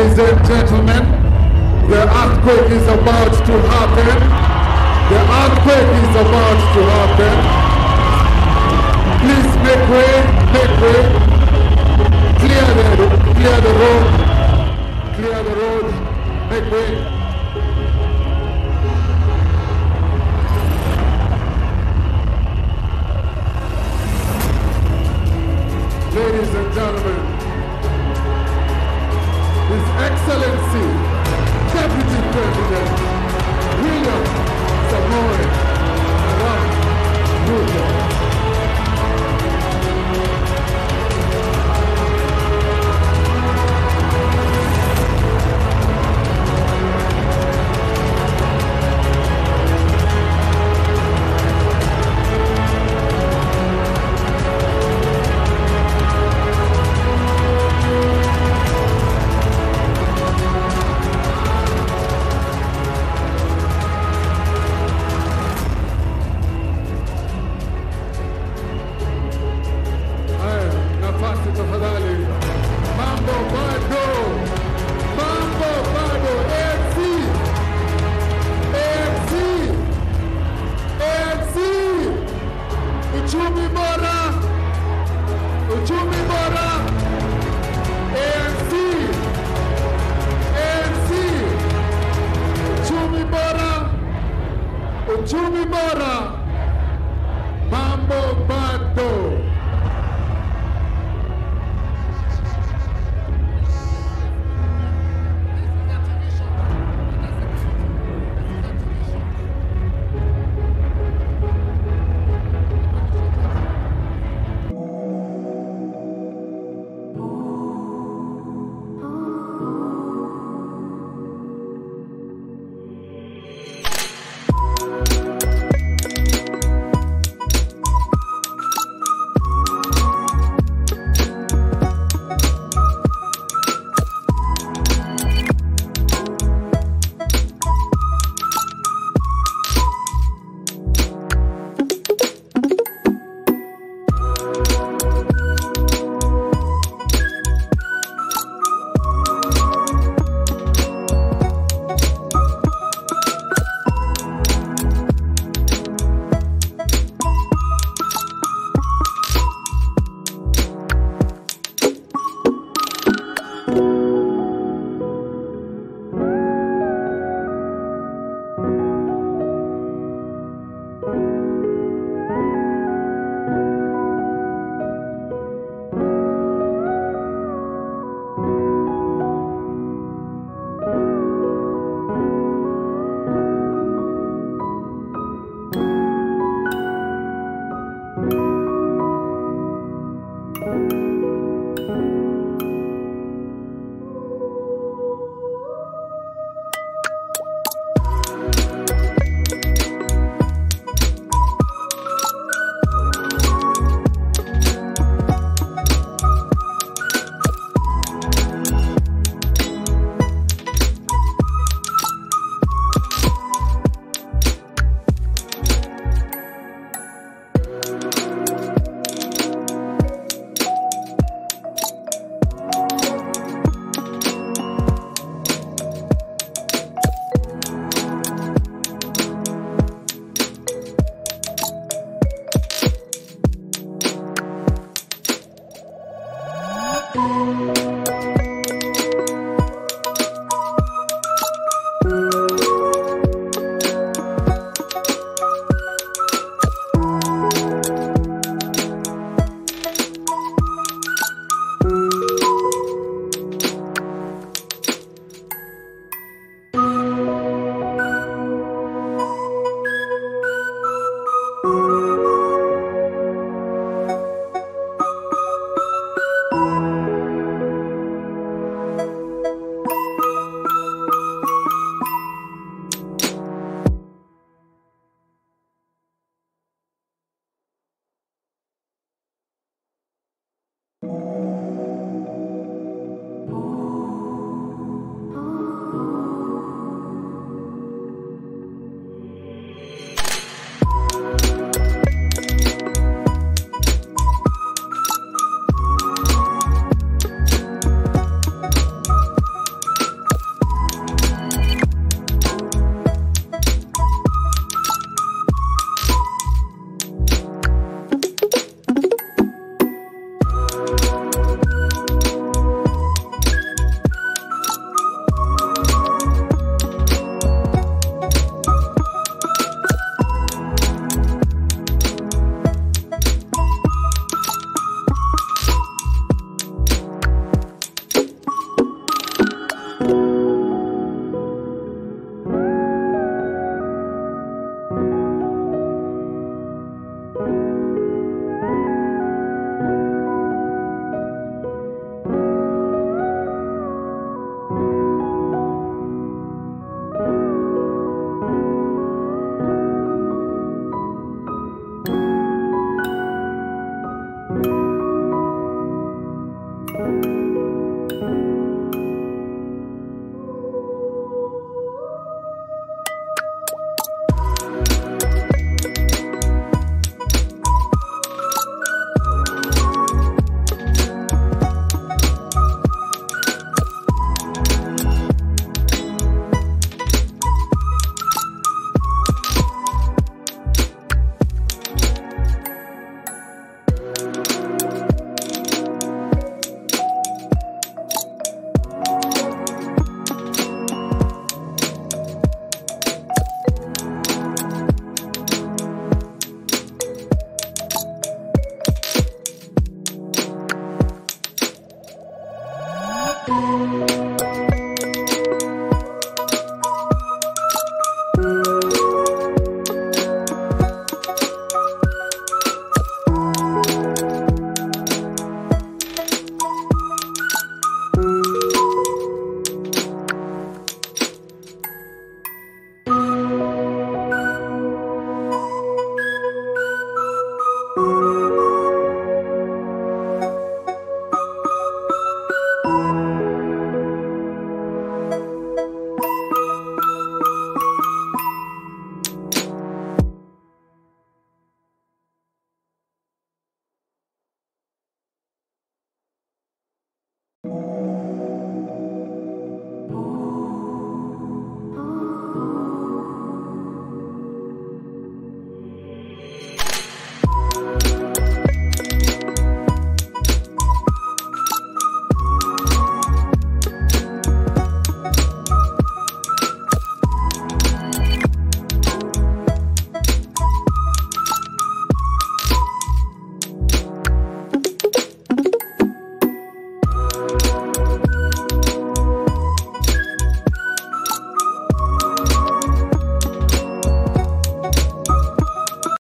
Ladies and gentlemen, the earthquake is about to happen. The earthquake is about to happen. Please make way, make way. Clear the, clear the road. Clear the road. Make way. Excellency, Deputy President William Samoei Arap Ruto.